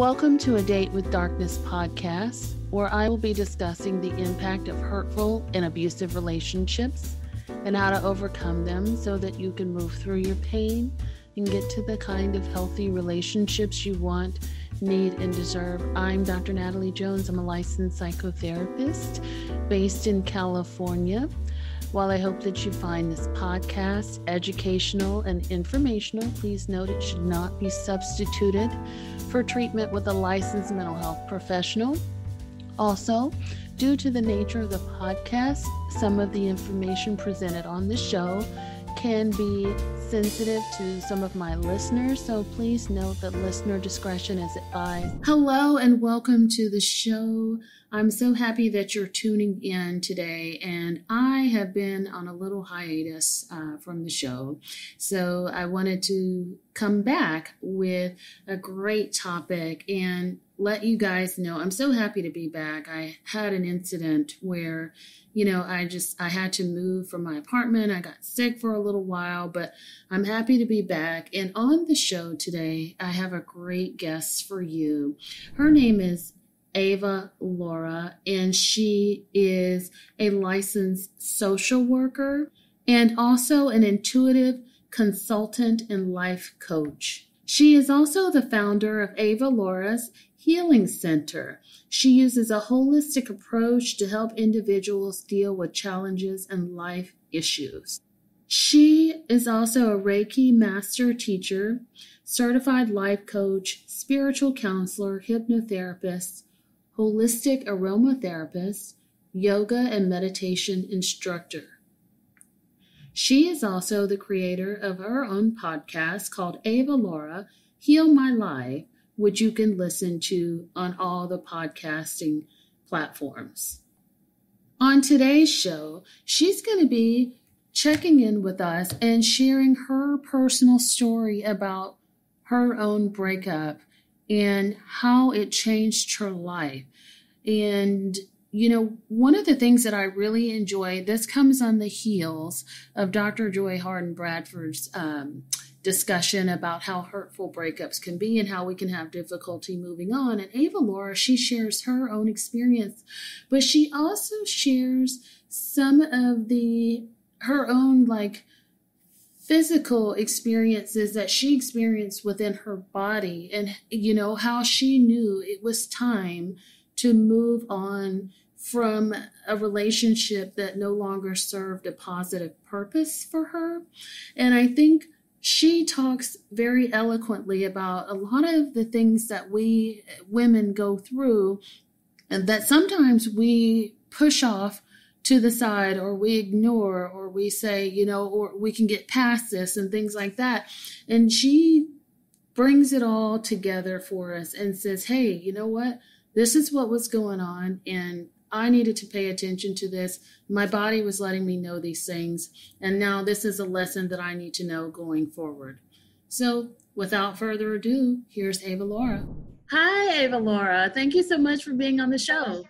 Welcome to a Date with Darkness podcast, where I will be discussing the impact of hurtful and abusive relationships and how to overcome them so that you can move through your pain and get to the kind of healthy relationships you want, need, and deserve. I'm Dr. Natalie Jones. I'm a licensed psychotherapist based in California. While I hope that you find this podcast educational and informational, please note it should not be substituted for treatment with a licensed mental health professional. Also, due to the nature of the podcast, some of the information presented on the show can be sensitive to some of my listeners, so please note that listener discretion is advised. Hello, and welcome to the show. I'm so happy that you're tuning in today, and I have been on a little hiatus uh, from the show. So I wanted to come back with a great topic and let you guys know I'm so happy to be back. I had an incident where, you know, I just I had to move from my apartment. I got sick for a little while, but I'm happy to be back. And on the show today, I have a great guest for you. Her name is Avalaura, and she is a licensed social worker and also an intuitive consultant and life coach. She is also the founder of Avalaura's Healing Center. She uses a holistic approach to help individuals deal with challenges and life issues. She is also a Reiki master teacher, certified life coach, spiritual counselor, hypnotherapist, holistic aromatherapist, yoga and meditation instructor. She is also the creator of her own podcast called Avalaura Heal My Life, which you can listen to on all the podcasting platforms. On today's show, she's going to be checking in with us and sharing her personal story about her own breakup and how it changed her life. And, you know, one of the things that I really enjoy, this comes on the heels of Dr. Joy Harden Bradford's um, discussion about how hurtful breakups can be and how we can have difficulty moving on. And Avalaura, she shares her own experience, but she also shares some of the her own like physical experiences that she experienced within her body and you know how she knew it was time to move on from a relationship that no longer served a positive purpose for her and i think she talks very eloquently about a lot of the things that we women go through and that sometimes we push off to the side or we ignore or we say, you know, or we can get past this and things like that. And she brings it all together for us and says, hey, you know what? This is what was going on. And I needed to pay attention to this. My body was letting me know these things. And now this is a lesson that I need to know going forward. So without further ado, here's Avalaura. Hi, Avalaura. Thank you so much for being on the show.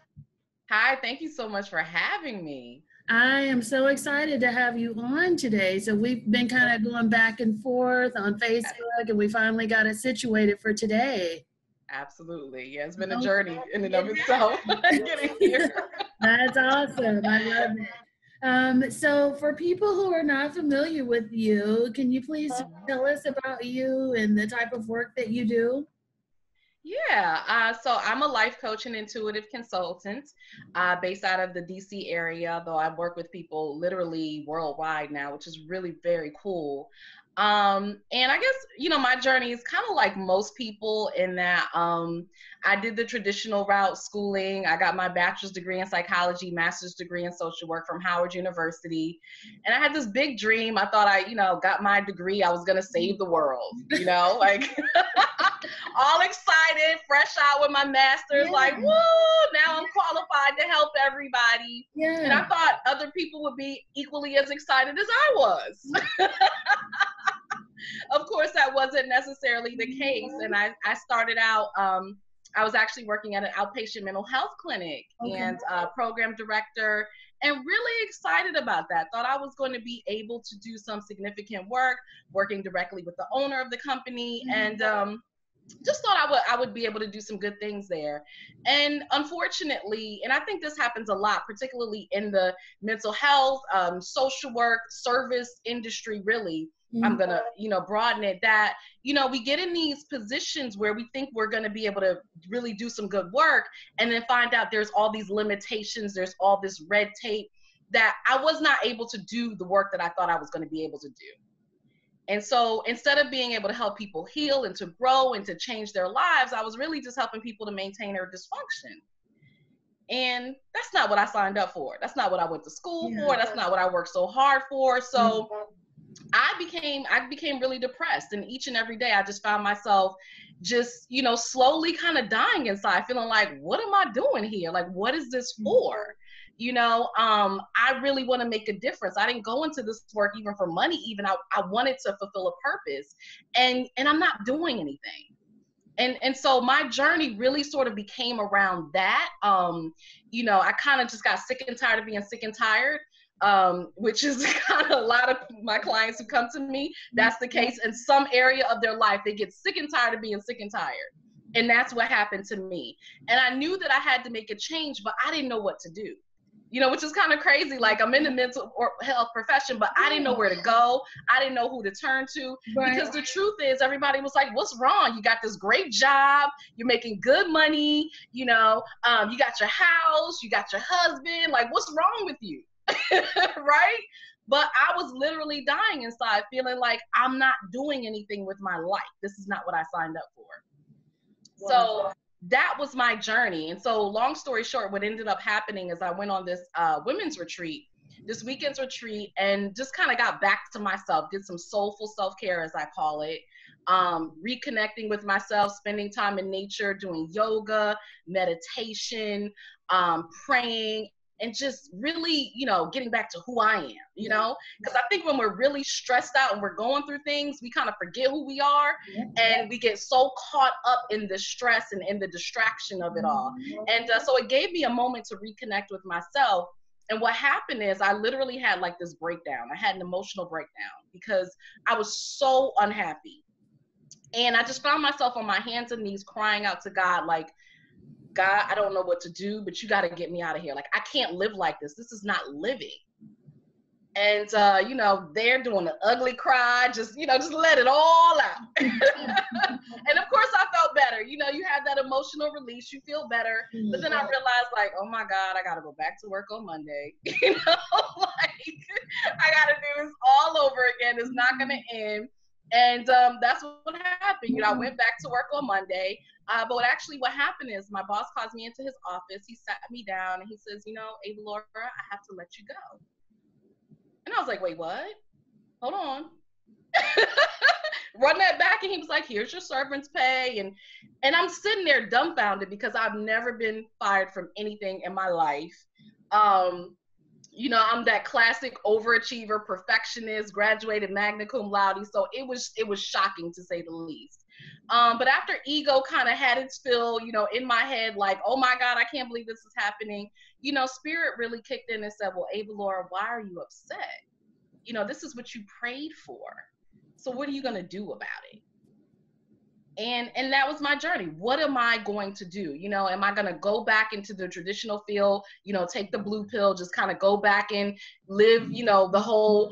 Hi, thank you so much for having me. I am so excited to have you on today. So we've been kind of going back and forth on Facebook and we finally got it situated for today. Absolutely. Yeah, it's been a journey in and of itself getting here. That's awesome. I love it. Um, so, for people who are not familiar with you, can you please uh-huh. tell us about you and the type of work that you do? Yeah, uh, so I'm a life coach and intuitive consultant uh, based out of the DC area, though I work with people literally worldwide now, which is really very cool. Um, and I guess, you know, my journey is kind of like most people in that um, I did the traditional route schooling. I got my bachelor's degree in psychology, master's degree in social work from Howard University. And I had this big dream. I thought I, you know, got my degree. I was going to save the world, you know, like all excited, fresh out with my master's, yeah. like, woo, now I'm qualified to help everybody. Yeah. And I thought other people would be equally as excited as I was. of course, that wasn't necessarily the case. And I, I started out, um, I was actually working at an outpatient mental health clinic okay. and uh, program director, and really excited about that. Thought I was going to be able to do some significant work, working directly with the owner of the company. Mm-hmm. And um, just thought I would I would be able to do some good things there. And unfortunately, and I think this happens a lot, particularly in the mental health, um, social work, service industry, really. Mm-hmm. I'm gonna, you know, broaden it that, you know, we get in these positions where we think we're gonna be able to really do some good work and then find out there's all these limitations, there's all this red tape that I was not able to do the work that I thought I was gonna be able to do. And so instead of being able to help people heal and to grow and to change their lives, I was really just helping people to maintain their dysfunction. And that's not what I signed up for. That's not what I went to school yeah. for. That's not what I worked so hard for. So mm-hmm. I became I became really depressed and each and every day I just found myself just, you know, slowly kind of dying inside, feeling like, what am I doing here? Like, what is this mm-hmm. for? you know um, i really want to make a difference i didn't go into this work even for money even I, I wanted to fulfill a purpose and and i'm not doing anything and and so my journey really sort of became around that um, you know i kind of just got sick and tired of being sick and tired um, which is kind of a lot of my clients who come to me that's the case in some area of their life they get sick and tired of being sick and tired and that's what happened to me and i knew that i had to make a change but i didn't know what to do you know, which is kind of crazy. Like I'm in the mental health profession, but I didn't know where to go. I didn't know who to turn to right. because the truth is, everybody was like, "What's wrong? You got this great job. You're making good money. You know, um, you got your house. You got your husband. Like, what's wrong with you?" right? But I was literally dying inside, feeling like I'm not doing anything with my life. This is not what I signed up for. So that was my journey. And so, long story short, what ended up happening is I went on this uh, women's retreat, this weekend's retreat, and just kind of got back to myself, did some soulful self care, as I call it, um, reconnecting with myself, spending time in nature, doing yoga, meditation, um, praying, and just really, you know, getting back to who I am, you know? Because I think when we're really stressed out and we're going through things, we kind of forget who we are and we get so caught up in the stress and in the distraction of it all. Mm-hmm. And uh, so it gave me a moment to reconnect with myself. And what happened is I literally had like this breakdown. I had an emotional breakdown because I was so unhappy. And I just found myself on my hands and knees crying out to God, like, God, I don't know what to do, but you got to get me out of here. Like, I can't live like this. This is not living. And, uh, you know, they're doing the ugly cry, just, you know, just let it all out. and of course, I felt better. You know, you have that emotional release, you feel better. But then I realized, like, oh my God, I got to go back to work on Monday. you know, like, I got to do this all over again. It's not going to end. And um, that's what happened. You know, I went back to work on Monday. Uh, but what actually what happened is my boss calls me into his office. He sat me down and he says, you know, Avalaura, I have to let you go. And I was like, wait, what? Hold on. Run that back, and he was like, "Here's your severance pay," and and I'm sitting there dumbfounded because I've never been fired from anything in my life. Um, you know, I'm that classic overachiever, perfectionist, graduated magna cum laude. So it was it was shocking to say the least. Um, but after ego kind of had its fill, you know, in my head, like, oh my God, I can't believe this is happening. You know, spirit really kicked in and said, well, Avalaura, why are you upset? You know, this is what you prayed for. So what are you going to do about it? and and that was my journey what am i going to do you know am i going to go back into the traditional field you know take the blue pill just kind of go back and live you know the whole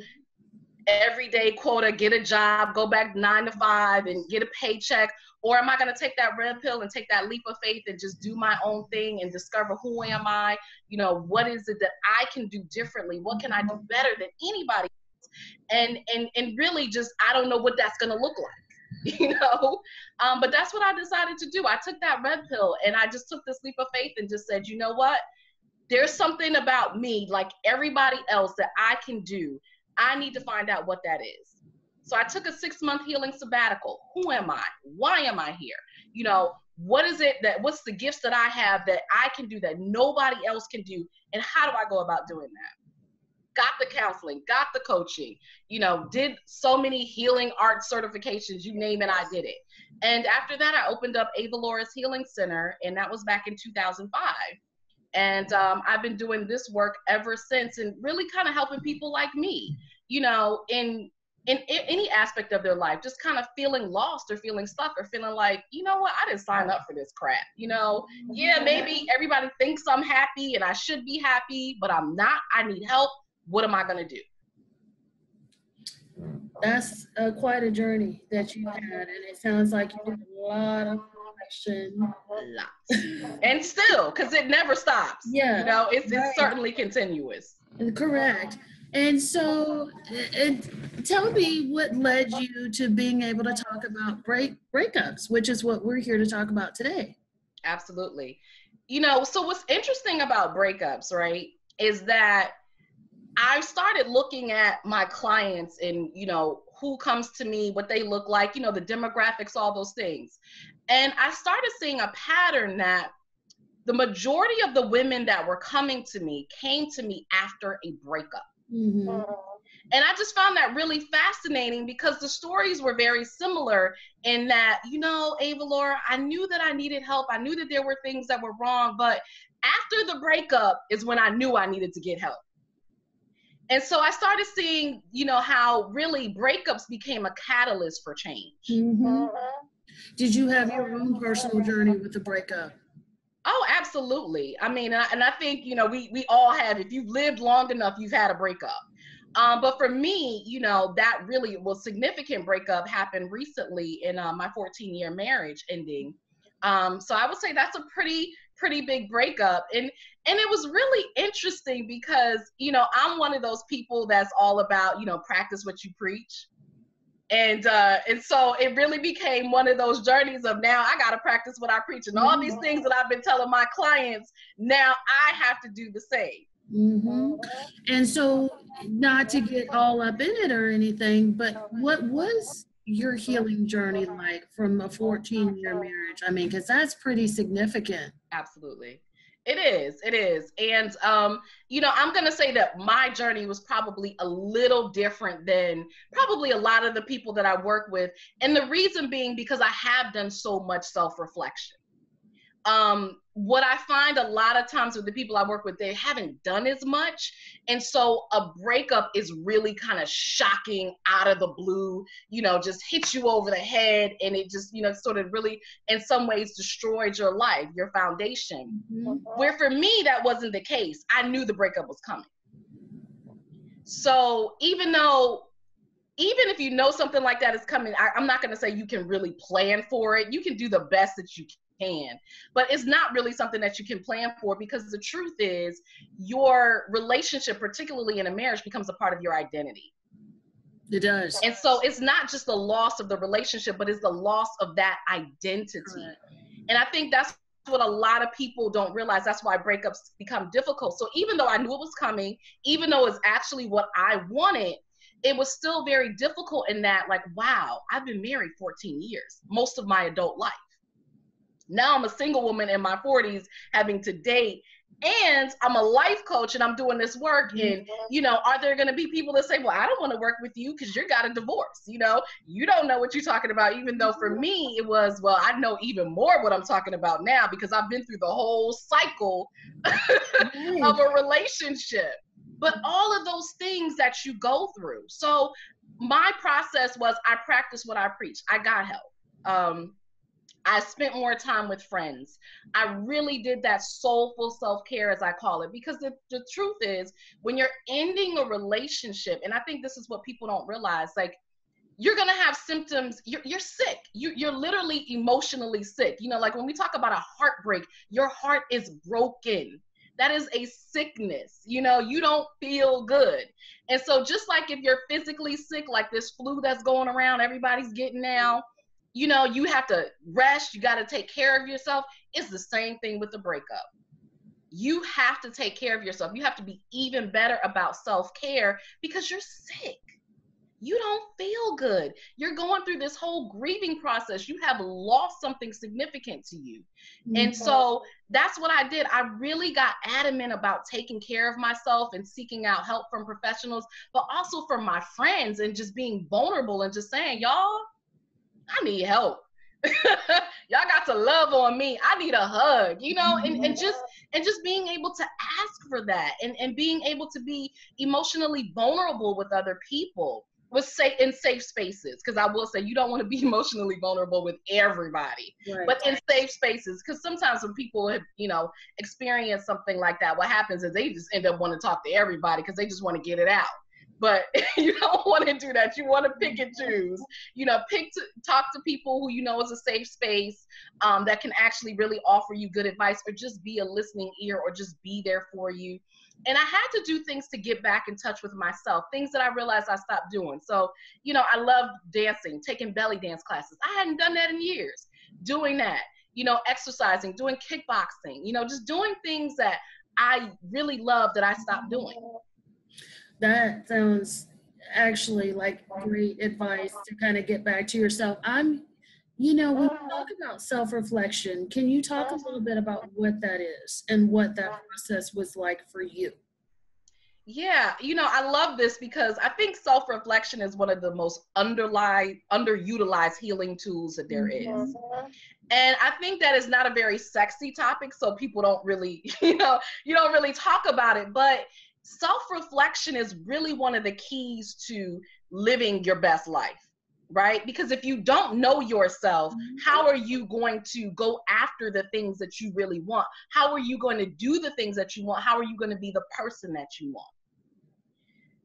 everyday quota, get a job, go back nine to five and get a paycheck? Or am I going to take that red pill and take that leap of faith and just do my own thing and discover who am I? You know, what is it that I can do differently? What can I do better than anybody else? And and and really just I don't know what that's going to look like. You know, um, but that's what I decided to do. I took that red pill and I just took this leap of faith and just said, you know what? There's something about me, like everybody else, that I can do I need to find out what that is. So I took a six month healing sabbatical. Who am I? Why am I here? You know, what is it that, what's the gifts that I have that I can do that nobody else can do? And how do I go about doing that? Got the counseling, got the coaching, you know, did so many healing art certifications, you name it, I did it. And after that, I opened up Avalaura's Healing Center, and that was back in 2005. And um, I've been doing this work ever since and really kind of helping people like me, you know, in in, any aspect of their life, just kind of feeling lost or feeling stuck or feeling like, you know what, I didn't sign up for this crap. You know, yeah, maybe everybody thinks I'm happy and I should be happy, but I'm not. I need help. What am I going to do? That's uh, quite a journey that you had, and it sounds like you did a lot of reflection. A uh-huh. lot. and still, because it never stops. Yeah. You know, it's, right. it's certainly continuous. Correct. And so, and tell me what led you to being able to talk about break breakups, which is what we're here to talk about today. Absolutely. You know, so what's interesting about breakups, right, is that I started looking at my clients and, you know, who comes to me, what they look like, you know, the demographics, all those things. And I started seeing a pattern that the majority of the women that were coming to me came to me after a breakup. Mm-hmm. And I just found that really fascinating because the stories were very similar in that, you know, Avalaura, I knew that I needed help. I knew that there were things that were wrong, but after the breakup is when I knew I needed to get help. And so I started seeing, you know, how really breakups became a catalyst for change. Mm-hmm. Did you have your own personal journey with the breakup? Oh, absolutely. I mean, and I think you know we we all have. If you've lived long enough, you've had a breakup. Um, but for me, you know, that really was significant breakup happened recently in uh, my 14 year marriage ending. Um, so I would say that's a pretty pretty big breakup and and it was really interesting because you know i'm one of those people that's all about you know practice what you preach and uh, and so it really became one of those journeys of now I got to practice what I preach, and all these mm-hmm. things that I've been telling my clients, now I have to do the same. Mm-hmm. And so, not to get all up in it or anything, but what was your healing journey like from a 14 year marriage? I mean, because that's pretty significant. Absolutely. It is. It is. And, um, you know, I'm going to say that my journey was probably a little different than probably a lot of the people that I work with. And the reason being because I have done so much self reflection um, what I find a lot of times with the people I work with, they haven't done as much. And so a breakup is really kind of shocking out of the blue, you know, just hits you over the head and it just, you know, sort of really, in some ways, destroyed your life, your foundation. Mm-hmm. Where for me, that wasn't the case. I knew the breakup was coming. So even though even if you know something like that is coming, I, am not going to say you can really plan for it. You can do the best that you can. But it's not really something that you can plan for because the truth is your relationship, particularly in a marriage, becomes a part of your identity. It does. And so it's not just the loss of the relationship, but it's the loss of that identity. Correct. And I think that's what a lot of people don't realize. That's why breakups become difficult. So even though I knew it was coming, even though it's actually what I wanted, it was still very difficult in that, like, wow, I've been married 14 years, most of my adult life. Now I'm a single woman in my 40s having to date and I'm a life coach and I'm doing this work. Mm-hmm. And, you know, are there going to be people that say, well, I don't want to work with you because you got a divorce? You know, you don't know what you're talking about. Even though for me, it was, well, I know even more what I'm talking about now because I've been through the whole cycle of a relationship. But all of those things that you go through. So my process was I practiced what I preach. I got help. Um, I spent more time with friends. I really did that soulful self care, as I call it, because the, the truth is, when you're ending a relationship, and I think this is what people don't realize, like, you're gonna have symptoms. You're, you're sick. You, you're literally emotionally sick. You know, like when we talk about a heartbreak, your heart is broken. That is a sickness. You know, you don't feel good. And so, just like if you're physically sick, like this flu that's going around, everybody's getting now you know, you have to rest, you got to take care of yourself. It's the same thing with the breakup. You have to take care of yourself. You have to be even better about self care because you're sick. You don't feel good. You're going through this whole grieving process. You have lost something significant to you. Mm-hmm. And so that's what I did. I really got adamant about taking care of myself and seeking out help from professionals, but also from my friends and just being vulnerable and just saying, y'all, I need help. Y'all got to love on me. I need a hug, you know, and, and mm-hmm. just and just being able to ask for that and, and being able to be emotionally vulnerable with other people. with safe in safe spaces because i will say you don't want to be emotionally vulnerable with everybody right. but in safe spaces because sometimes when people have you know experienced something like that what happens is they just end up wanting to talk to everybody because they just want to get it out but you don't want to do that you want to pick and choose you know pick to talk to people who you know is a safe space um, that can actually really offer you good advice or just be a listening ear or just be there for you and I had to do things to get back in touch with myself, things that I realized I stopped doing. So, you know, I loved dancing, taking belly dance classes. I hadn't done that in years. Doing that, you know, exercising, doing kickboxing, you know, just doing things that I really love that I stopped doing. That sounds actually like great advice to kind of get back to yourself. I'm you know, when we talk about self reflection, can you talk a little bit about what that is and what that process was like for you? Yeah, you know, I love this because I think self reflection is one of the most underlie, underutilized healing tools that there is. Mm-hmm. And I think that is not a very sexy topic, so people don't really, you know, you don't really talk about it. But self reflection is really one of the keys to living your best life right? Because if you don't know yourself, mm-hmm. how are you going to go after the things that you really want? How are you going to do the things that you want? How are you going to be the person that you want?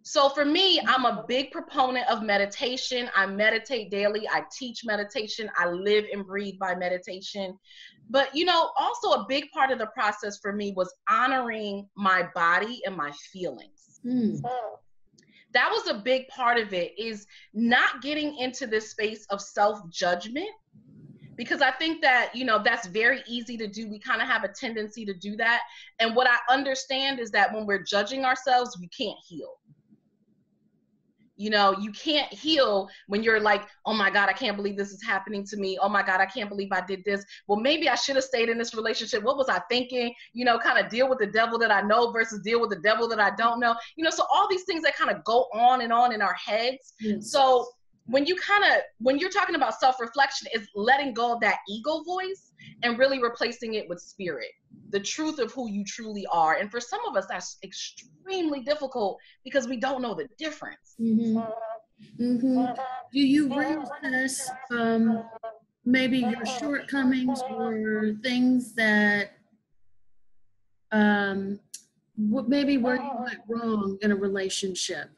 So for me, I'm a big proponent of meditation. I meditate daily. I teach meditation. I live and breathe by meditation. But you know, also a big part of the process for me was honoring my body and my feelings. Mm that was a big part of it is not getting into this space of self-judgment because I think that, you know, that's very easy to do. We kind of have a tendency to do that. And what I understand is that when we're judging ourselves, we can't heal. You know, you can't heal when you're like, oh my God, I can't believe this is happening to me. Oh my God, I can't believe I did this. Well, maybe I should have stayed in this relationship. What was I thinking? You know, kind of deal with the devil that I know versus deal with the devil that I don't know. You know, so all these things that kind of go on and on in our heads. Yes. So when you kind of when you're talking about self-reflection is letting go of that ego voice and really replacing it with spirit the truth of who you truly are and for some of us that's extremely difficult because we don't know the difference mm-hmm. Mm-hmm. do you reassess um, maybe your shortcomings or things that um, maybe where you went wrong in a relationship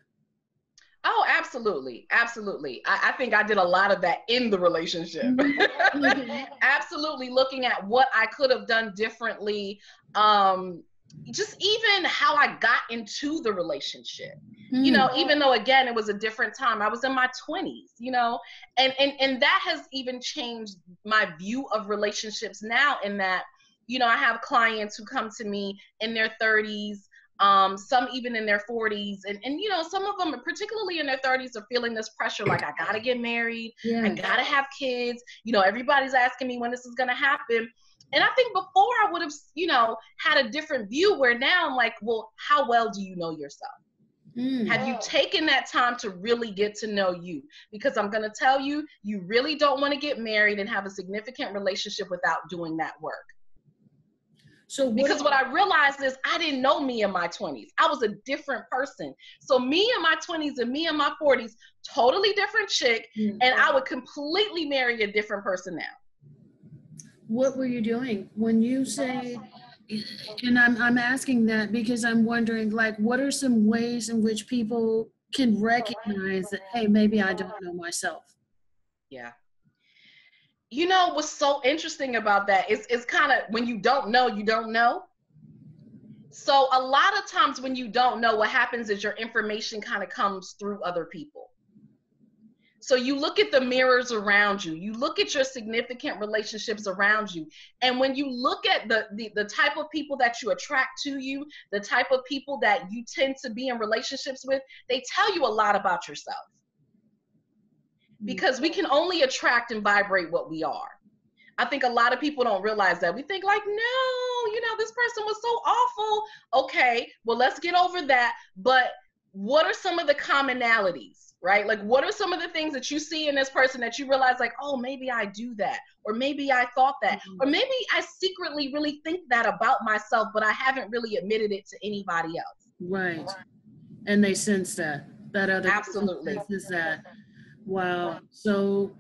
absolutely. Absolutely. I, I, think I did a lot of that in the relationship. Mm-hmm. absolutely looking at what I could have done differently. Um, just even how I got into the relationship. Mm-hmm. You know, mm. even though again it was a different time. I was in my 20s, you know, and and and that has even changed my view of relationships now in that you know, I have clients who come to me in their 30s um, some even in their 40s and, and you know some of them particularly in their 30s are feeling this pressure like i gotta get married yeah. i gotta have kids you know everybody's asking me when this is gonna happen and i think before i would have you know had a different view where now i'm like well how well do you know yourself Mm. Have you taken that time to really get to know you? Because I'm going to tell you, you really don't want to get married and have a significant relationship without doing that work. So because what I realized is I didn't know me in my 20s. I was a different person. So me in my 20s and me in my 40s, totally different chick, mm-hmm. and I would completely marry a different person now. What were you doing when you say and I'm I'm asking that because I'm wondering like what are some ways in which people can recognize that hey maybe I don't know myself. Yeah you know what's so interesting about that? Is it's kind of when you don't know you don't know. So a lot of times when you don't know what happens is your information kind of comes through other people. So you look at the mirrors around you. You look at your significant relationships around you. And when you look at the, the the type of people that you attract to you the type of people that you tend to be in relationships with they tell you a lot about yourself because we can only attract and vibrate what we are. I think a lot of people don't realize that. We think like, no, you know, this person was so awful. Okay, well, let's get over that. But what are some of the commonalities, right? Like, what are some of the things that you see in this person that you realize, like, oh, maybe I do that, or maybe I thought that, mm-hmm. or maybe I secretly really think that about myself, but I haven't really admitted it to anybody else. Right. And they sense that that other Absolutely. is that. Wow. So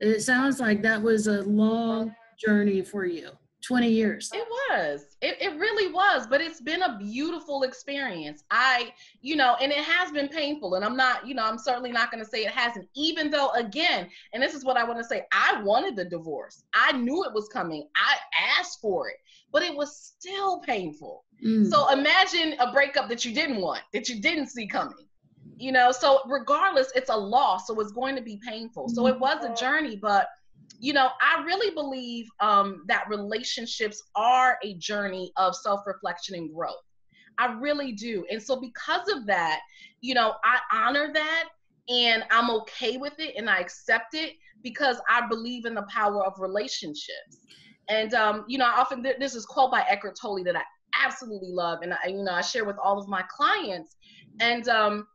it sounds like that was a long journey for you. 20 years. It was. It, it really was. But it's been a beautiful experience. I, you know, and it has been painful. And I'm not, you know, I'm certainly not going to say it hasn't, even though, again, and this is what I want to say I wanted the divorce. I knew it was coming. I asked for it, but it was still painful. Mm. So imagine a breakup that you didn't want, that you didn't see coming. You know, so regardless, it's a loss. So it's going to be painful. So it was a journey, but you know, I really believe um, that relationships are a journey of self reflection and growth. I really do. And so, because of that, you know, I honor that and I'm okay with it and I accept it because I believe in the power of relationships. And, um, you know, I often, this is quote by Eckhart Tolle that I absolutely love. And I, you know, I share with all of my clients. And, um,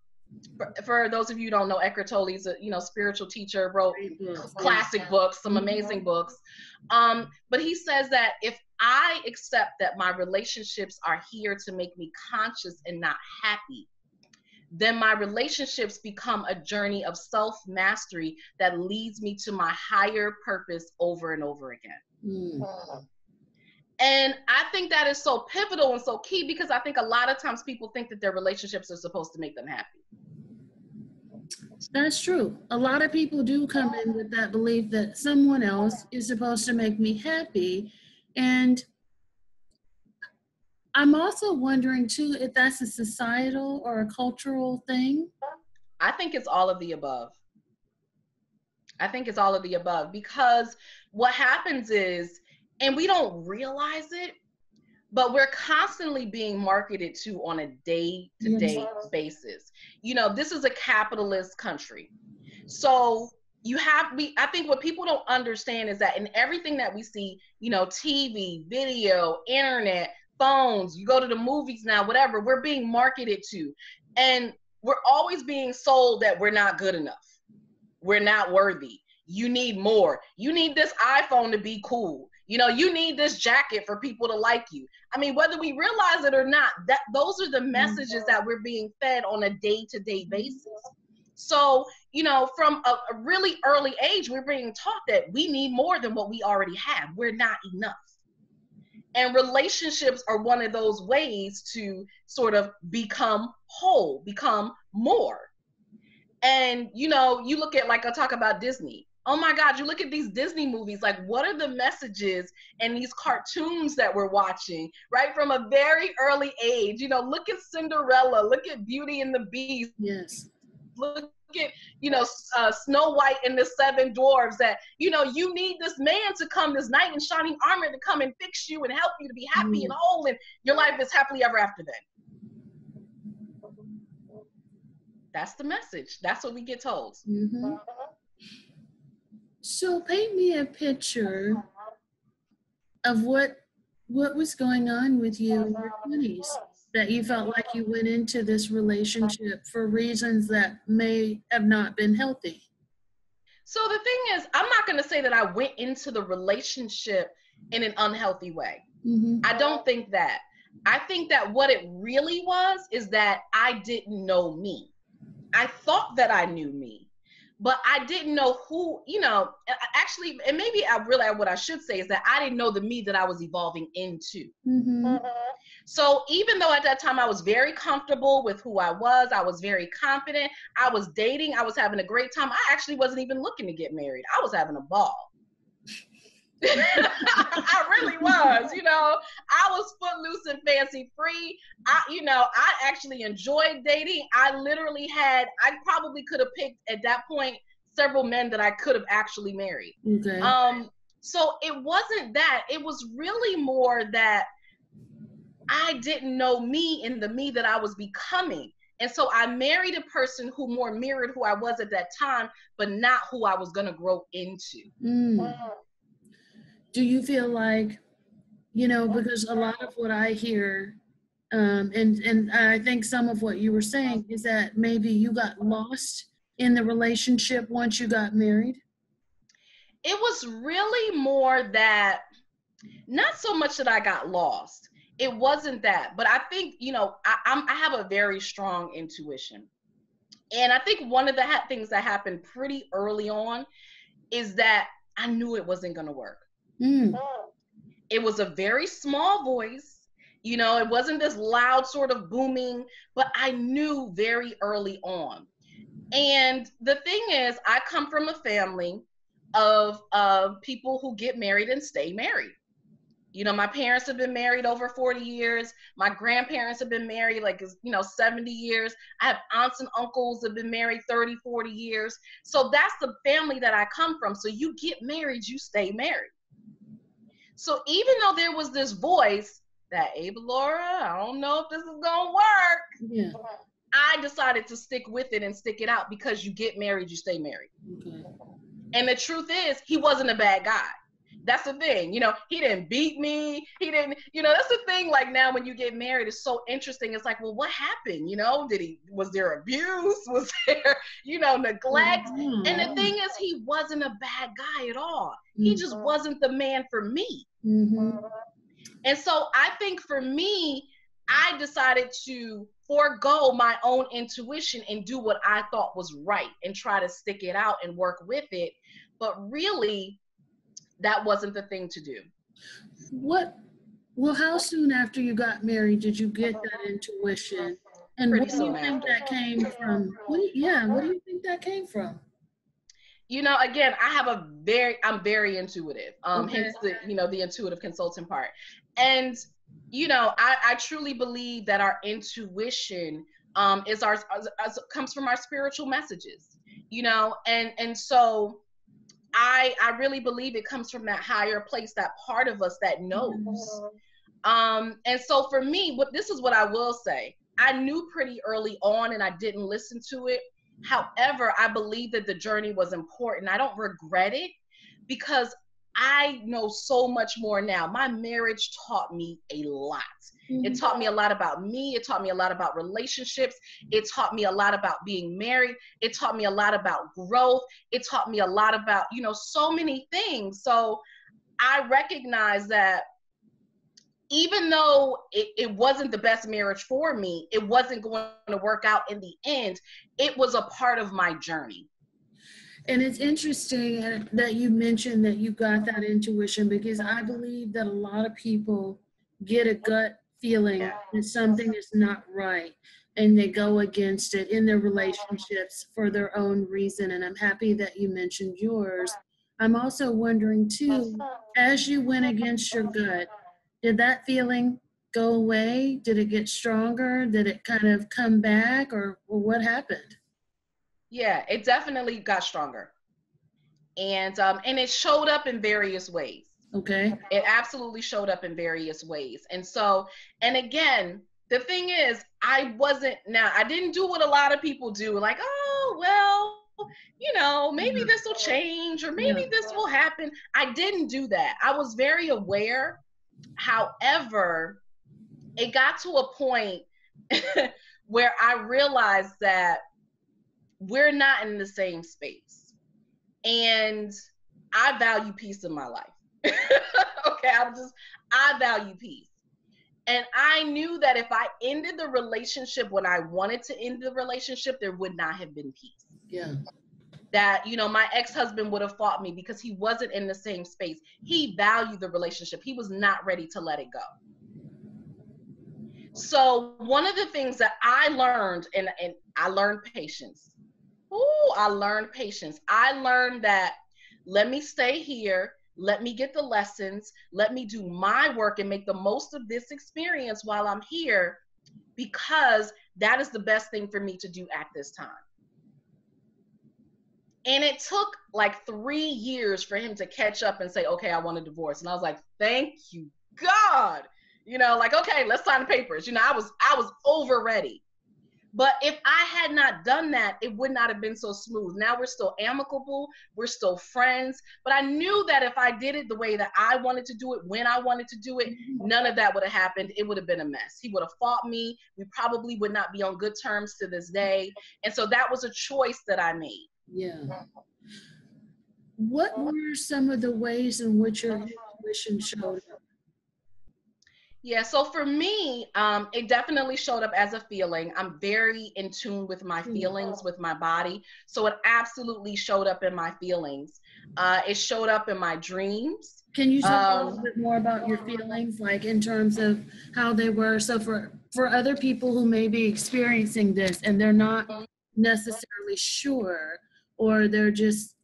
for, for, those of you who don't know, Eckhart Tolle is a you know spiritual teacher, wrote classic books, some mm-hmm. amazing books. Um, but he says that if I accept that my relationships are here to make me conscious and not happy, then my relationships become a journey of self mastery that leads me to my higher purpose over and over again. Mm. And I think that is so pivotal and so key because I think a lot of times people think that their relationships are supposed to make them happy. That's true. A lot of people do come in with that belief that someone else is supposed to make me happy. And I'm also wondering too if that's a societal or a cultural thing. I think it's all of the above. I think it's all of the above because what happens is, and we don't realize it, but we're constantly being marketed to on a day to day basis. You know, this is a capitalist country. So you have we I think what people don't understand is that in everything that we see, you know, TV, video, internet, phones, you go to the movies now, whatever, we're being marketed to. And we're always being sold that we're not good enough. We're not worthy. You need more. You need this iPhone to be cool. You know, you need this jacket for people to like you. I mean, whether we realize it or not, that those are the mm-hmm. messages that we're being fed on a day-to-day mm-hmm. basis. So, you know, from a, a really early age, we're being taught that we need more than what we already have. We're not enough. And relationships are one of those ways to sort of become whole, become more. And, you know, you look at, like, I talk about Disney oh my god you look at these disney movies like what are the messages and these cartoons that we're watching right? From a very early age you know look at cinderella look at beauty and the beast. Yes. Look at you know uh, snow white and the seven dwarves that you know you need this man to come this knight in shining armor to come and fix you and help you to be happy mm. and whole and your life is happily ever after then. That's the message. That's what we get told. Mm-hmm. So paint me a picture of what what was going on with you in your twenties that you felt like you went into this relationship for reasons that may have not been healthy. So the thing is, I'm not going to say that I went into the relationship in an unhealthy way. Mm-hmm. I don't think that. I think that what it really was is that I didn't know me. I thought that I knew me but I didn't know who, you know, actually, and maybe I really what I should say is that I didn't know the me that I was evolving into. Mm-hmm. Mm-hmm. So even though at that time I was very comfortable with who I was, I was very confident, I was dating, I was having a great time. I actually wasn't even looking to get married. I was having a ball. I really was, you know. I was footloose and fancy free. I, you know, I actually enjoyed dating. I literally had, I probably could have picked at that point several men that I could have actually married. Okay. Um, so it wasn't that. It was really more that I didn't know me and the me that I was becoming. And so I married a person who more mirrored who I was at that time, but not who I was going to grow into. Mm do you feel like you know because a lot of what i hear um, and and i think some of what you were saying is that maybe you got lost in the relationship once you got married? It was really more that not so much that i got lost. It wasn't that but i think you know I, I'm, I have a very strong intuition. And I think one of the ha- things that happened pretty early on is that I knew it wasn't going to work. Mm. It was a very small voice. You know, it wasn't this loud sort of booming, but I knew very early on. And the thing is, I come from a family of uh, people who get married and stay married. You know, my parents have been married over 40 years. My grandparents have been married like, you know, 70 years. I have aunts and uncles that have been married 30, 40 years. So that's the family that I come from. So you get married, you stay married. So even though there was this voice that, Avalaura, I don't know if this is going to work. Yeah. I decided to stick with it and stick it out because you get married, you stay married. Okay. And the truth is, he wasn't a bad guy. That's the thing. You know, he didn't beat me. He didn't, you know, that's the thing. Like now when you get married, it's so interesting. It's like, well, what happened? You know, did he, was there abuse? Was there, you know, neglect? Mm-hmm. And the thing is, he wasn't a bad guy at all. Mm-hmm. He just wasn't the man for me. Mm-hmm. And so I think for me, I decided to forego my own intuition and do what I thought was right and try to stick it out and work with it. But really, that wasn't the thing to do. What? Well, how soon after you got married did you get that intuition? And Pretty what do you think that came from? What yeah, what do you think that came from? You know, again, I have a very, I'm very intuitive. Um, okay. hence the, you know, the intuitive consultant part. And you know, I, I truly believe that our intuition um, is our comes from our spiritual messages, you know, and and so I I really believe it comes from that higher place, that part of us that knows. Mm-hmm. Um, and so for me, what this is what I will say. I knew pretty early on, and I didn't listen to it. However, I believe that the journey was important. I don't regret it because I know so much more now. My marriage taught me a lot. Mm-hmm. It taught me a lot about me. It taught me a lot about relationships. It taught me a lot about being married. It taught me a lot about growth. It taught me a lot about, you know, so many things. So I recognize that even though it, it wasn't the best marriage for me, it wasn't going to work out in the end. It was a part of my journey. And it's interesting that you mentioned that you got that intuition because I believe that a lot of people get a gut feeling that something is not right and they go against it in their relationships for their own reason. And I'm happy that you mentioned yours. I'm also wondering too, as you went against your gut, did that feeling go away? Did it get stronger? Did it kind of come back or, or what happened? Yeah, it definitely got stronger. And um and it showed up in various ways. Okay. It absolutely showed up in various ways. And so and again, the thing is, I wasn't now I didn't do what a lot of people do like, "Oh, well, you know, maybe mm-hmm. this will change or maybe this will happen." I didn't do that. I was very aware. However, it got to a point where I realized that we're not in the same space. And I value peace in my life. okay, I'm just, I value peace. And I knew that if I ended the relationship when I wanted to end the relationship, there would not have been peace. Yeah. That, you know, my ex husband would have fought me because he wasn't in the same space. He valued the relationship, he was not ready to let it go. So, one of the things that I learned, and, and I learned patience Oh, I learned patience. I learned that let me stay here. Let me get the lessons. Let me do my work and make the most of this experience while I'm here because that is the best thing for me to do at this time. And it took like three years for him to catch up and say, okay, I want a divorce. And I was like, thank you, God. You know, like, okay, let's sign the papers. You know, I was I was over ready. But if I had not done that, it would not have been so smooth. Now we're still amicable, we're still friends. But I knew that if I did it the way that I wanted to do it, when I wanted to do it, mm-hmm. none of that would have happened. It would have been a mess. He would have fought me. We probably would not be on good terms to this day. And so that was a choice that I made. Yeah. What were some of the ways in which your intuition showed? Yeah, so for me, um, it definitely showed up as a feeling. I'm very in tune with my mm-hmm. feelings, with my body. So it absolutely showed up in my feelings. Uh, it showed up in my dreams. Can you talk um, a little um, bit more about your feelings, like in terms of how they were? So for for other people who may be experiencing this and they're not necessarily sure, or they're just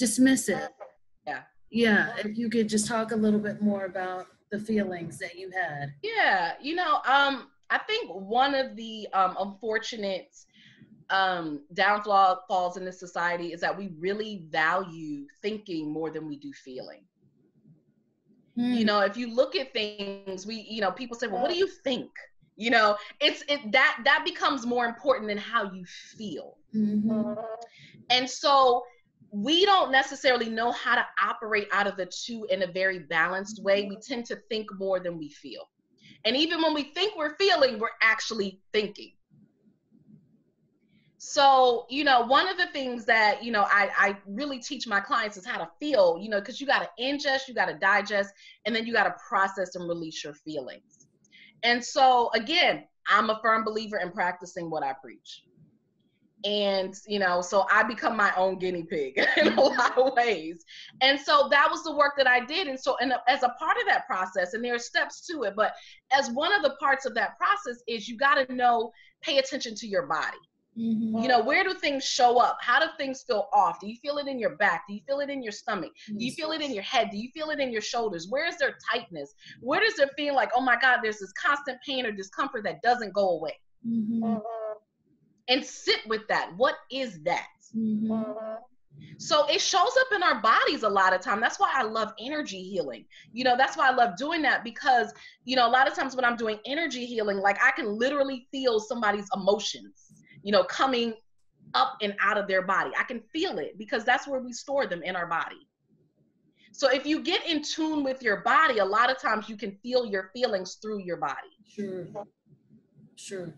dismissive. Yeah. Yeah. If you could just talk a little bit more about the feelings that you had. Yeah. You know, um, I think one of the um, unfortunate um, downfalls in this society is that we really value thinking more than we do feeling. Mm. You know, if you look at things, we, you know, people say, well, what do you think? You know, it's it that that becomes more important than how you feel. Mm-hmm. And so we don't necessarily know how to operate out of the two in a very balanced way. We mm-hmm. tend to think more than we feel. And even when we think we're feeling, we're actually thinking. So, you know, one of the things that, you know, I, I really teach my clients is how to feel, you know, because you got to ingest, you got to digest, and then you got to process and release your feelings. And so, again, I'm a firm believer in practicing what I preach and you know so i become my own guinea pig in a lot of ways and so that was the work that i did and so and as a part of that process and there are steps to it but as one of the parts of that process is you got to know pay attention to your body Mm-hmm. You know, where do things show up? How do things feel off? Do you feel it in your back? Do you feel it in your stomach? Do you feel it in your head? Do you feel it in your shoulders? Where is there tightness? Where does it feel like, oh my God, there's this constant pain or discomfort that doesn't go away? Mm-hmm and sit with that. What is that? Mm-hmm. So it shows up in our bodies a lot of time. That's why I love energy healing. You know, that's why I love doing that because, you know, a lot of times when I'm doing energy healing, like I can literally feel somebody's emotions, you know, coming up and out of their body. I can feel it because that's where we store them in our body. So if you get in tune with your body, a lot of times you can feel your feelings through your body. Sure. Sure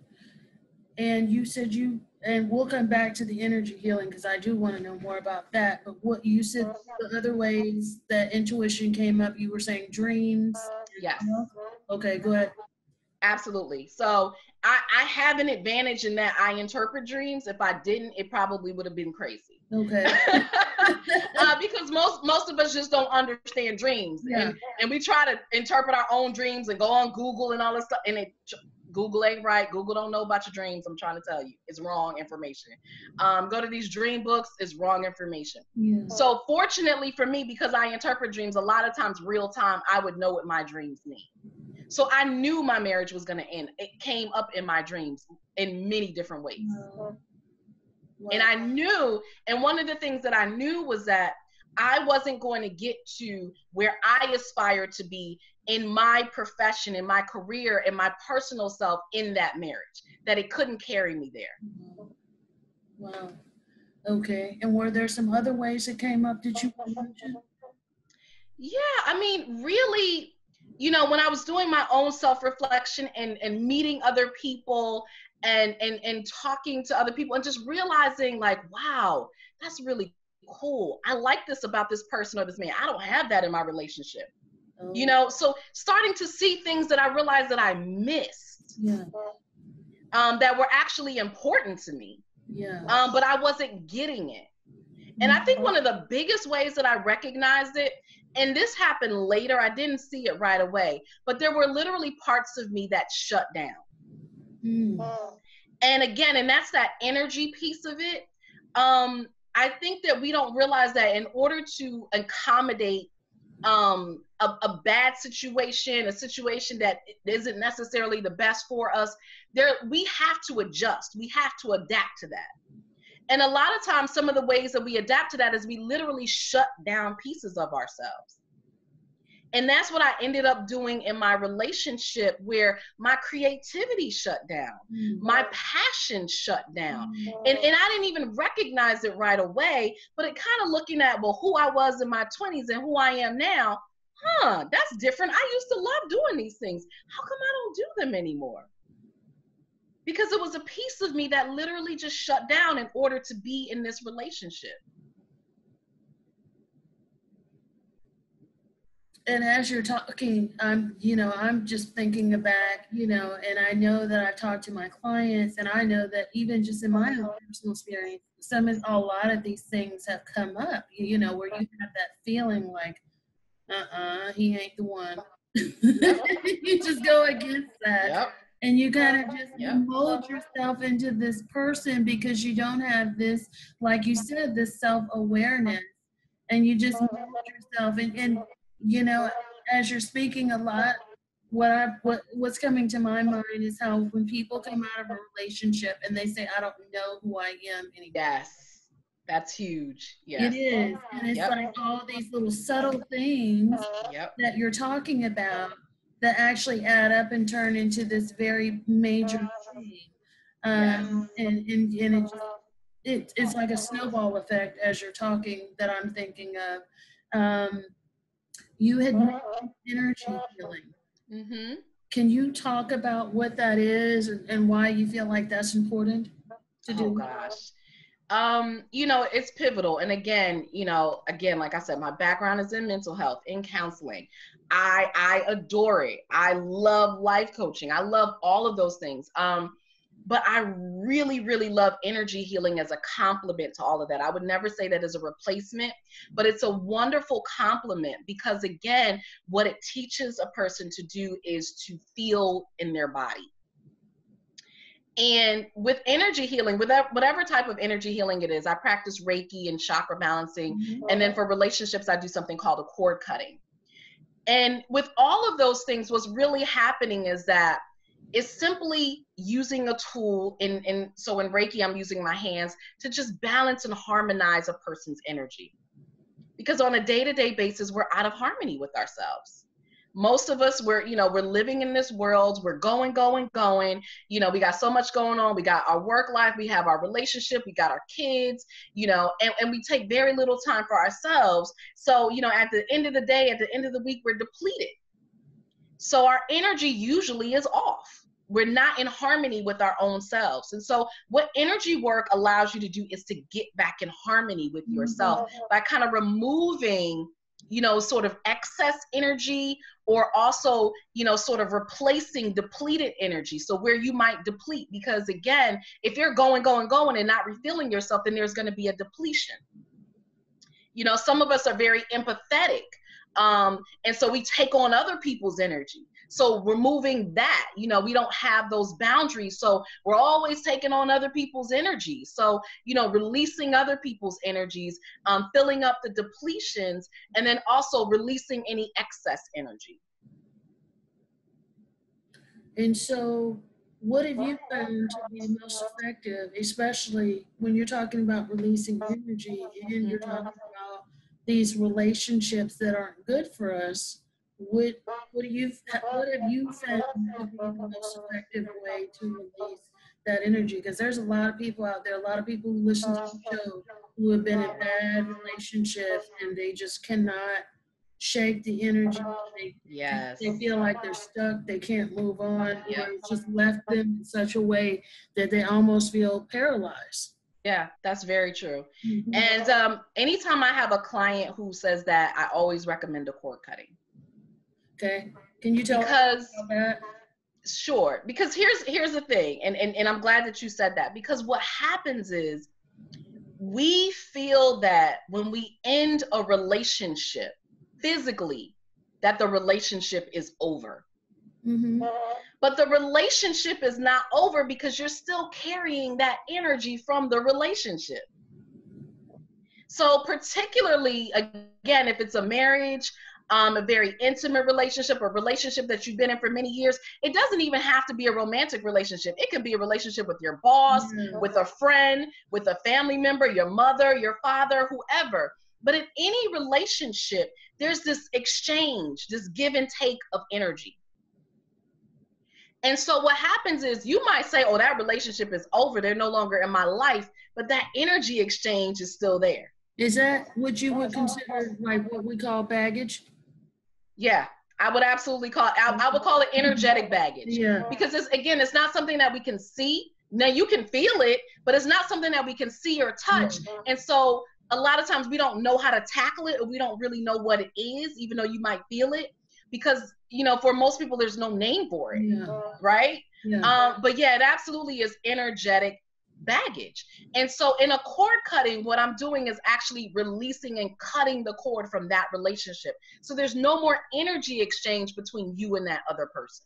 and you said you and we'll come back to the energy healing because I do want to know more about that. But what you said the other ways that intuition came up, you were saying dreams. Yes. Okay, go ahead. Absolutely. So I, I have an advantage in that I interpret dreams. If I didn't, it probably would have been crazy. Okay. uh, because most most of us just don't understand dreams, yeah. and and we try to interpret our own dreams and go on Google and all this stuff, and it Google ain't right. Google don't know about your dreams. I'm trying to tell you, it's wrong information. Um, go to these dream books. It's wrong information. Yeah. So fortunately for me, because I interpret dreams a lot of times real time, I would know what my dreams mean. So I knew my marriage was going to end. It came up in my dreams in many different ways. Wow. And I knew, and one of the things that I knew was that I wasn't going to get to where I aspired to be in my profession, in my career, in my personal self in that marriage, that it couldn't carry me there. Wow. Okay. And were there some other ways that came up that you mention? Yeah, I mean, really, you know, when I was doing my own self-reflection and, and meeting other people and and and talking to other people and just realizing like, wow, that's really cool. I like this about this person or this man. I don't have that in my relationship. Oh. You know, so starting to see things that I realized that I missed. Yeah. Um, that were actually important to me. Yeah. Um, but I wasn't getting it. And I think one of the biggest ways that I recognized it, and this happened later, I didn't see it right away, but there were literally parts of me that shut down. Mm. And again, and that's that energy piece of it. Um, I think that we don't realize that in order to accommodate um, a, a, bad situation, a situation that isn't necessarily the best for us, there we have to adjust. We have to adapt to that. And a lot of times, some of the ways that we adapt to that is we literally shut down pieces of ourselves. And that's what I ended up doing in my relationship where my creativity shut down, mm-hmm. my passion shut down. Mm-hmm. And, and I didn't even recognize it right away, but it kind of looking at, well, who I was in my 20s and who I am now, huh, that's different. I used to love doing these things. How come I don't do them anymore? Because it was a piece of me that literally just shut down in order to be in this relationship. And as you're talking, I'm, you know, I'm just thinking back, you know, and I know that I've talked to my clients, and I know that even just in my own personal experience, some, a lot of these things have come up, you, know, where you have that feeling like, uh-uh, he ain't the one. you just go against that. Yep. And you kind of just yep. mold yourself into this person because you don't have this, like you said, this self awareness. And you just mold yourself. And, and you know, as you're speaking a lot, what I what what's coming to my mind is how when people come out of a relationship and they say, I don't know who I am anymore. Yes. That's huge. Yeah. It is. And it's yep. like all these little subtle things yep. that you're talking about that actually add up and turn into this very major thing. Um, yes. and, and, and it, it, it's like a snowball effect as you're talking that I'm thinking of. Um, you had energy healing. Mm-hmm. Can you talk about what that is and, and why you feel like that's important to do? Oh gosh. Um, you know, it's pivotal. And again, you know, again, like I said, my background is in mental health, in counseling. I I adore it. I love life coaching. I love all of those things. Um, but I really, really love energy healing as a complement to all of that. I would never say that as a replacement, but it's a wonderful complement because, again, what it teaches a person to do is to feel in their body. And with energy healing, with whatever type of energy healing it is, I practice Reiki and chakra balancing. Mm-hmm. And then for relationships, I do something called a cord cutting. And with all of those things, what's really happening is that is simply using a tool in, in so in reiki i'm using my hands to just balance and harmonize a person's energy. Because on a day-to-day basis we're out of harmony with ourselves. Most of us we're you know we're living in this world we're going going going. You know we got so much going on. We got our work life we have our relationship we got our kids you know and, and we take very little time for ourselves. So you know at the end of the day at the end of the week we're depleted. So our energy usually is off. We're not in harmony with our own selves. And so, what energy work allows you to do is to get back in harmony with yourself mm-hmm. by kind of removing, you know, sort of excess energy or also, you know, sort of replacing depleted energy. So, where you might deplete, because again, if you're going, going, going and not refilling yourself, then there's going to be a depletion. You know, some of us are very empathetic um, and so we take on other people's energy. So removing that, you know, we don't have those boundaries. So we're always taking on other people's energy. So, you know, releasing other people's energies, um, filling up the depletions, and then also releasing any excess energy. And so, what have you found to be most effective, especially when you're talking about releasing energy and you're talking about these relationships that aren't good for us, what what do you what have you found to be the most effective way to release that energy? Because there's a lot of people out there, a lot of people who listen to the show who have been in bad relationships and they just cannot shake the energy. They, yes. They feel like they're stuck. They can't move on. Yep. It's just left them in such a way that they almost feel paralyzed. Yeah, that's very true. Mm-hmm. And um, anytime I have a client who says that, I always recommend a cord cutting. Okay. Can you tell because sure because here's here's the thing and, and and i'm glad that you said that because what happens is we feel that when we end a relationship physically that the relationship is over mm-hmm. But the relationship is not over because you're still carrying that energy from the relationship. So, particularly, again, if it's a marriage, um, a very intimate relationship, a relationship that you've been in for many years, it doesn't even have to be a romantic relationship. It can be a relationship with your boss, mm-hmm. with a friend, with a family member, your mother, your father, whoever. But in any relationship, there's this exchange, this give and take of energy. And so what happens is you might say, oh, that relationship is over. They're no longer in my life, but that energy exchange is still there. Is that what you would consider like what we call baggage? Yeah, I would absolutely call it, I, I would call it energetic baggage. Yeah. Because it's again, it's not something that we can see. Now you can feel it, but it's not something that we can see or touch. Mm-hmm. And so a lot of times we don't know how to tackle it or we don't really know what it is, even though you might feel it. Because, you know, for most people, there's no name for it, yeah. right? Yeah. Um, but yeah, it absolutely is energetic baggage. And so in a cord cutting, what I'm doing is actually releasing and cutting the cord from that relationship. So there's no more energy exchange between you and that other person.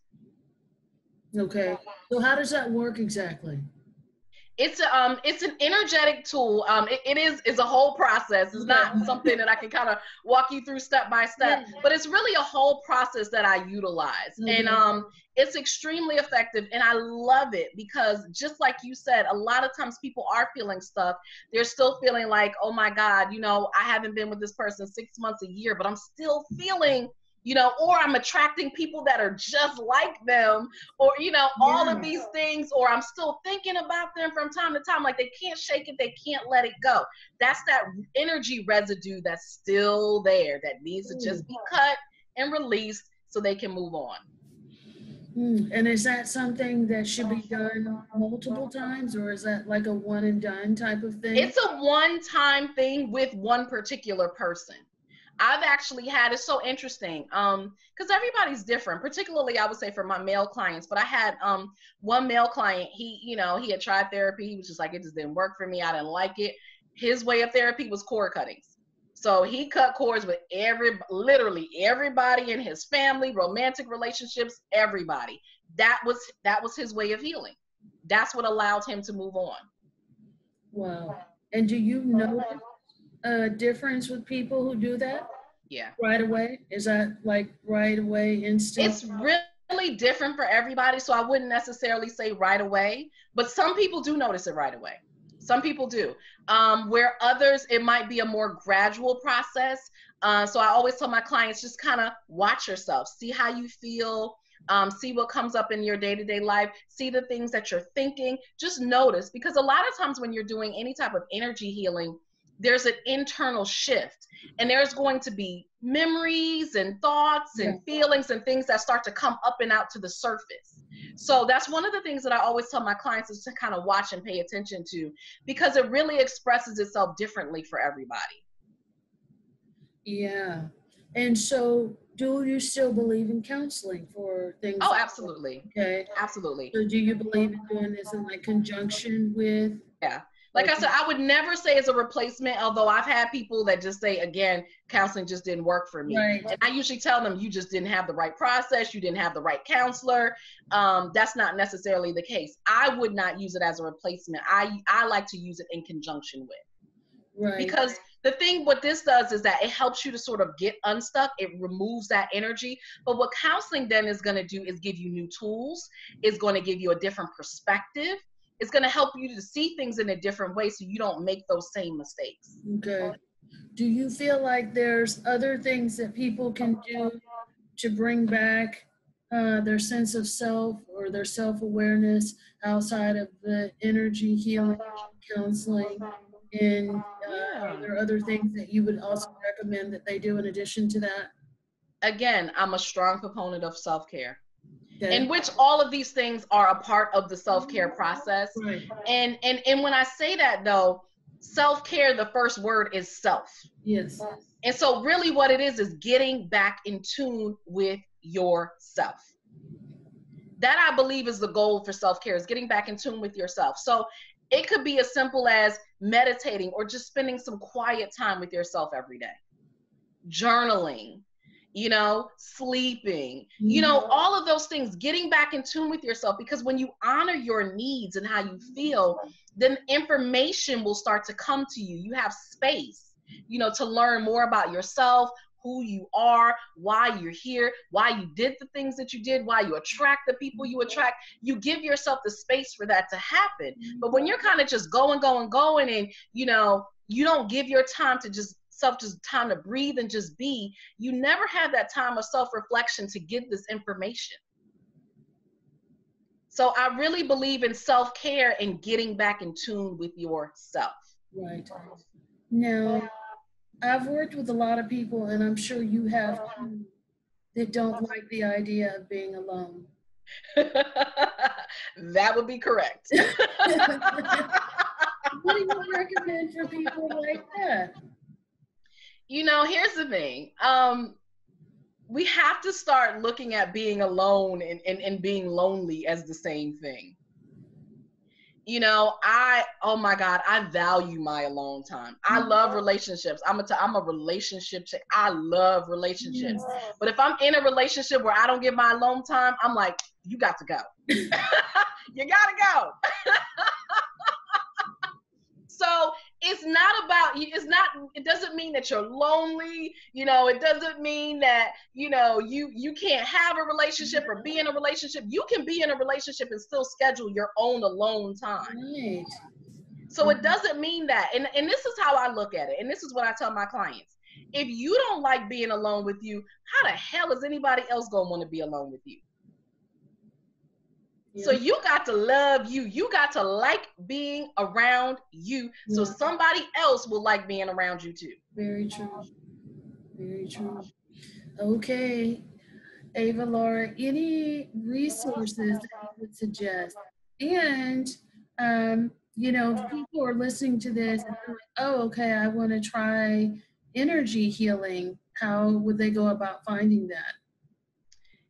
Okay. So how does that work exactly? It's a, um it's an energetic tool. Um it, it is is a whole process. It's not something that i can kind of walk you through step by step but it's really a whole process that i utilize. Mm-hmm. and um it's extremely effective and i love it because just like you said a lot of times people are feeling stuff. They're still feeling like oh my god you know i haven't been with this person six months a year but i'm still feeling you know, or I'm attracting people that are just like them, or you know, yeah. all of these things, or I'm still thinking about them from time to time. Like they can't shake it, they can't let it go. That's that energy residue that's still there that needs to just be cut and released so they can move on. Hmm. And is that something that should be done multiple times, or is that like a one and done type of thing? It's a one time thing with one particular person. I've actually had it's so interesting um because everybody's different particularly I would say for my male clients but I had um one male client he you know he had tried therapy he was just like it just didn't work for me I didn't like it. His way of therapy was cord cuttings. So he cut cords with every literally everybody in his family romantic relationships everybody. That was that was his way of healing. That's what allowed him to move on. Wow. And do you know a difference with people who do that? Yeah. Right away? Is that like right away instant? It's really different for everybody. So I wouldn't necessarily say right away, but some people do notice it right away. Some people do. Um, where others, it might be a more gradual process. Uh, so I always tell my clients just kind of watch yourself, see how you feel, um, see what comes up in your day to day life, see the things that you're thinking. Just notice because a lot of times when you're doing any type of energy healing, there's an internal shift and there's going to be memories and thoughts and feelings and things that start to come up and out to the surface. So that's one of the things that i always tell my clients is to kind of watch and pay attention to because it really expresses itself differently for everybody. Yeah. And so do you still believe in counseling for things oh absolutely. Okay. Absolutely. So do you believe in doing this in like conjunction with yeah like I said, I would never say it's a replacement, although I've had people that just say, again, counseling just didn't work for me. Right. And I usually tell them, you just didn't have the right process, you didn't have the right counselor. Um, that's not necessarily the case. I would not use it as a replacement. I, I like to use it in conjunction with. Right. Because the thing what this does is that it helps you to sort of get unstuck it removes that energy but what counseling then is going to do is give you new tools is going to give you a different perspective it's going to help you to see things in a different way so you don't make those same mistakes. Okay. Do you feel like there's other things that people can do to bring back uh, their sense of self or their self awareness outside of the energy healing counseling? And uh, yeah. are there other things that you would also recommend that they do in addition to that? Again, I'm a strong proponent of self care okay. in which all of these things are a part of the self-care mm-hmm. process. Right. and and and when i say that though self-care the first word is self. Yes. And so really what it is is getting back in tune with yourself. That i believe is the goal for self-care is getting back in tune with yourself. So it could be as simple as meditating or just spending some quiet time with yourself every day. Journaling you know, sleeping, you know, mm-hmm. all of those things, getting back in tune with yourself. Because when you honor your needs and how you feel, then information will start to come to you. You have space, you know, to learn more about yourself, who you are, why you're here, why you did the things that you did, why you attract the people you attract. You give yourself the space for that to happen. But when you're kind of just going, going, going, and, you know, you don't give your time to just self just time to breathe and just be, you never have that time of self reflection to get this information. So I really believe in self care and getting back in tune with yourself. Right. Now, I've worked with a lot of people, and I'm sure you have too, that don't like the idea of being alone. that would be correct. what do you recommend for people like that? You know, here's the thing. Um, we have to start looking at being alone and, and, and being lonely as the same thing. You know i oh my god i value my alone time. I mm-hmm. love relationships. I'm a t- i'm a relationship chick. i love relationships. But if i'm in a relationship where i don't get my alone time i'm like you got to go. You gotta go. So it's not about it's not it doesn't mean that you're lonely you know it doesn't mean that you know you you can't have a relationship or be in a relationship. You can be in a relationship and still schedule your own alone time. Right. so it doesn't mean that and and this is how i look at it and this is what i tell my clients. If you don't like being alone with you how the hell is anybody else going to want to be alone with you so you got to love you. You got to like being around you. So somebody else will like being around you too. Very true. Very true. Okay. Avalaura, any resources that you would suggest? And um, you know, people are listening to this and like, oh, okay, I want to try energy healing. How would they go about finding that?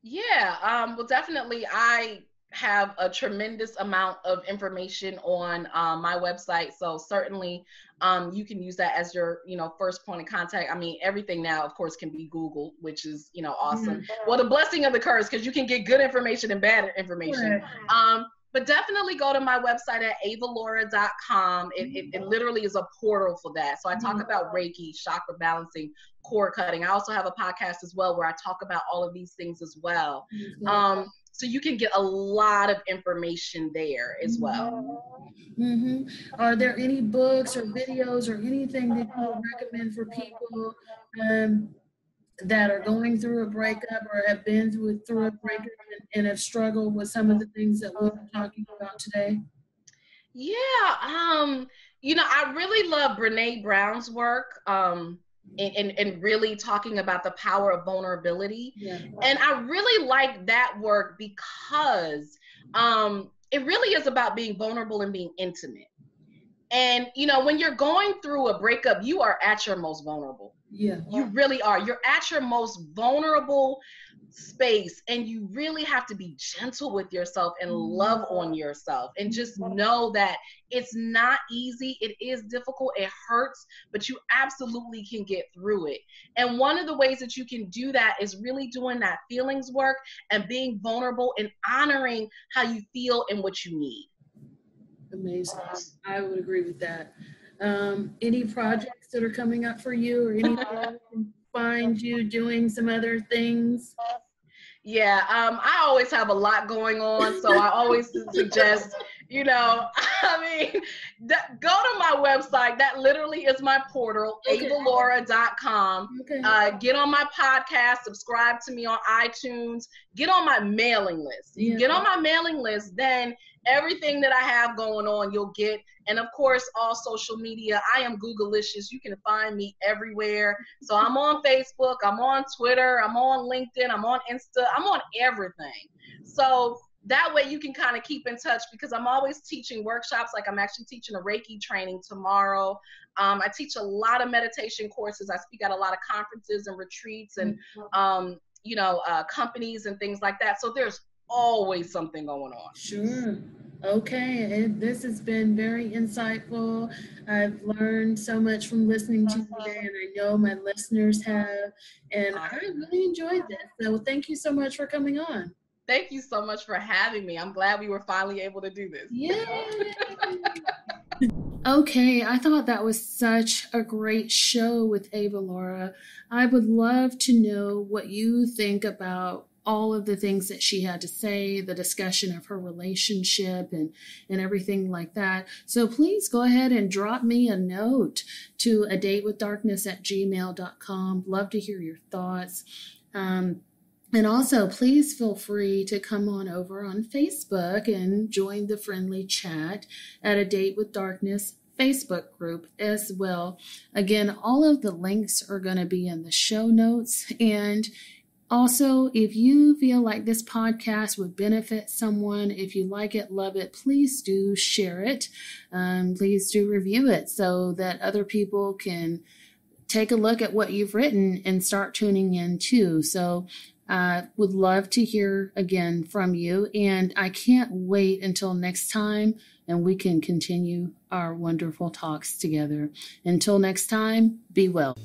Yeah, um, well, definitely. I have a tremendous amount of information on um, my website so certainly um, you can use that as your you know first point of contact i mean everything now of course can be google which is you know awesome mm-hmm. well the blessing of the curse because you can get good information and bad information um, but definitely go to my website at avalaura.com. It, it, it, literally is a portal for that. So I talk mm-hmm. about Reiki, chakra balancing, cord cutting. I also have a podcast as well where I talk about all of these things as well. Mm-hmm. Um, so you can get a lot of information there as well. Mm-hmm. Are there any books or videos or anything that you would recommend for people um, that are going through a breakup or have been through, through a breakup and, and have struggled with some of the things that we're talking about today? Yeah, um, you know, I really love Brene Brown's work. Um, and, and, and, really talking about the power of vulnerability. Yeah. And I really like that work because um, it really is about being vulnerable and being intimate. And you know, when you're going through a breakup, you are at your most vulnerable. Yeah. You really are. You're at your most vulnerable space and you really have to be gentle with yourself and love on yourself and just know that it's not easy it is difficult it hurts but you absolutely can get through it. And one of the ways that you can do that is really doing that feelings work and being vulnerable and honoring how you feel and what you need. Amazing. I would agree with that. Um, any projects that are coming up for you or anything find you doing some other things? Yeah, um, I always have a lot going on, so I always suggest, you know, I mean, th- go to my website. That literally is my portal, okay. avalaura.com. Okay. Uh, get on my podcast, subscribe to me on iTunes, get on my mailing list. You yeah. get on my mailing list, then everything that I have going on, you'll get. And of course, all social media. I am Googleicious. You can find me everywhere. So I'm on Facebook, I'm on Twitter, I'm on LinkedIn, I'm on Insta, I'm on everything. So that way you can kind of keep in touch because I'm always teaching workshops. Like I'm actually teaching a Reiki training tomorrow. Um, I teach a lot of meditation courses. I speak at a lot of conferences and retreats and um, you know uh, companies and things like that. So there's always something going on. Sure. Okay, this has been very insightful. I've learned so much from listening to you today, and I know my listeners have. And I really enjoyed this. So thank you so much for coming on. Thank you so much for having me. I'm glad we were finally able to do this. Yeah. okay, I thought that was such a great show with Avalaura. I would love to know what you think about all of the things that she had to say, the discussion of her relationship and, and everything like that. So please go ahead and drop me a note to a date with darkness at gmail.com. Love to hear your thoughts. Um, and also, please feel free to come on over on Facebook and join the friendly chat at a date with darkness Facebook group as well. Again, all of the links are going to be in the show notes. And Also, if you feel like this podcast would benefit someone, if you like it, love it, please do share it. Um, please do review it so that other people can take a look at what you've written and start tuning in too. So, uh, would love to hear again from you. And I can't wait until next time and we can continue our wonderful talks together. Until next time, be well.